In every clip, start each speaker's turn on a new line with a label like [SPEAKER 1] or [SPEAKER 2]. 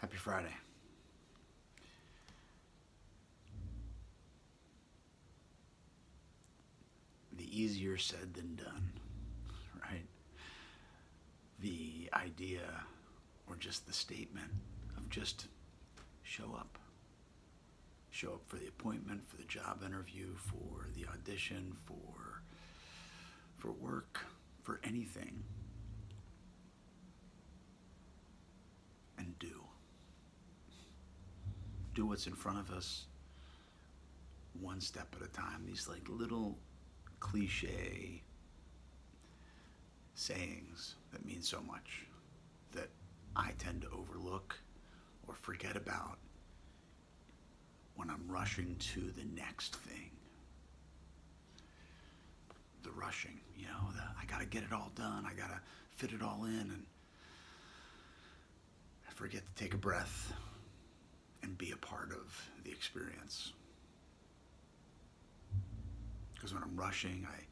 [SPEAKER 1] Happy Friday. The easier said than done, right? The idea or just the statement of just show up. Show up for the appointment, for the job interview, for the audition, for for work, for anything. And do. Do what's in front of us one step at a time. These like little cliche sayings that mean so much that I tend to overlook or forget about when I'm rushing to the next thing. The rushing, you know, the, I gotta get it all done, I gotta fit it all in, and I forget to take a breath part of the experience. Because when I'm rushing, I,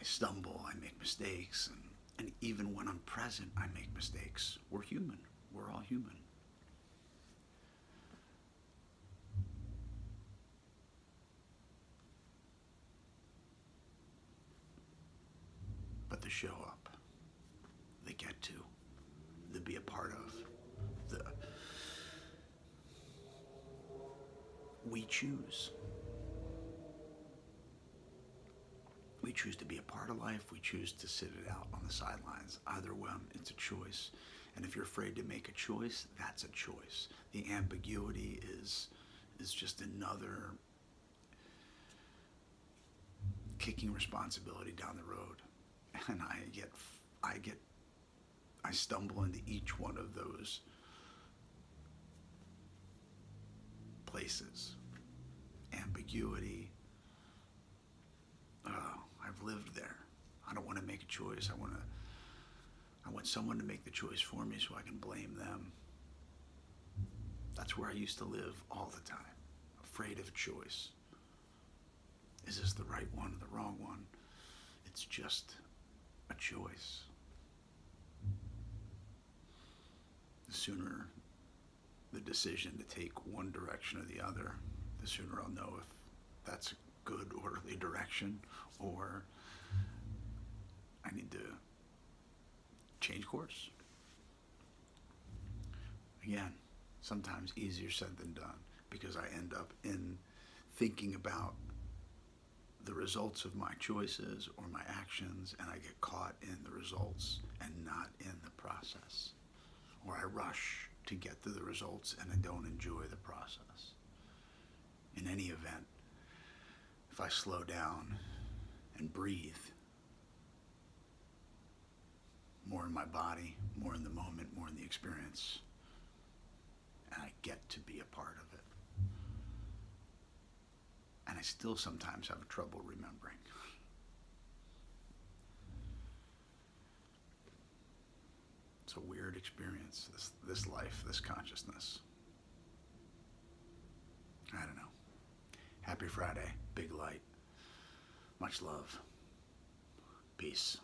[SPEAKER 1] I stumble, I make mistakes, and, and even when I'm present, I make mistakes. We're human, we're all human. But the show up, they get to, the be a part of, the we choose. We choose to be a part of life. We choose to sit it out on the sidelines. Either one, it's a choice. And if you're afraid to make a choice, that's a choice. The ambiguity is is just another kicking responsibility down the road. And I get I get I stumble into each one of those places. Ambiguity. Oh, I've lived there. I don't want to make a choice. I want to I want someone to make the choice for me so I can blame them. That's where I used to live all the time, afraid of choice. Is this the right one or the wrong one? It's just a choice. The sooner the decision to take one direction or the other, the sooner I'll know if that's a good, orderly direction or I need to change course. Again, sometimes easier said than done because I end up in thinking about the results of my choices or my actions and I get caught in the results and not in the process. Or I rush to get to the results and I don't enjoy the process. In any event, if I slow down and breathe, more in my body, more in the moment, more in the experience, and I get to be a part of it. And I still sometimes have trouble remembering. It's a weird experience, this, this life, this consciousness. I don't know. Happy Friday, big light. Much love. Peace.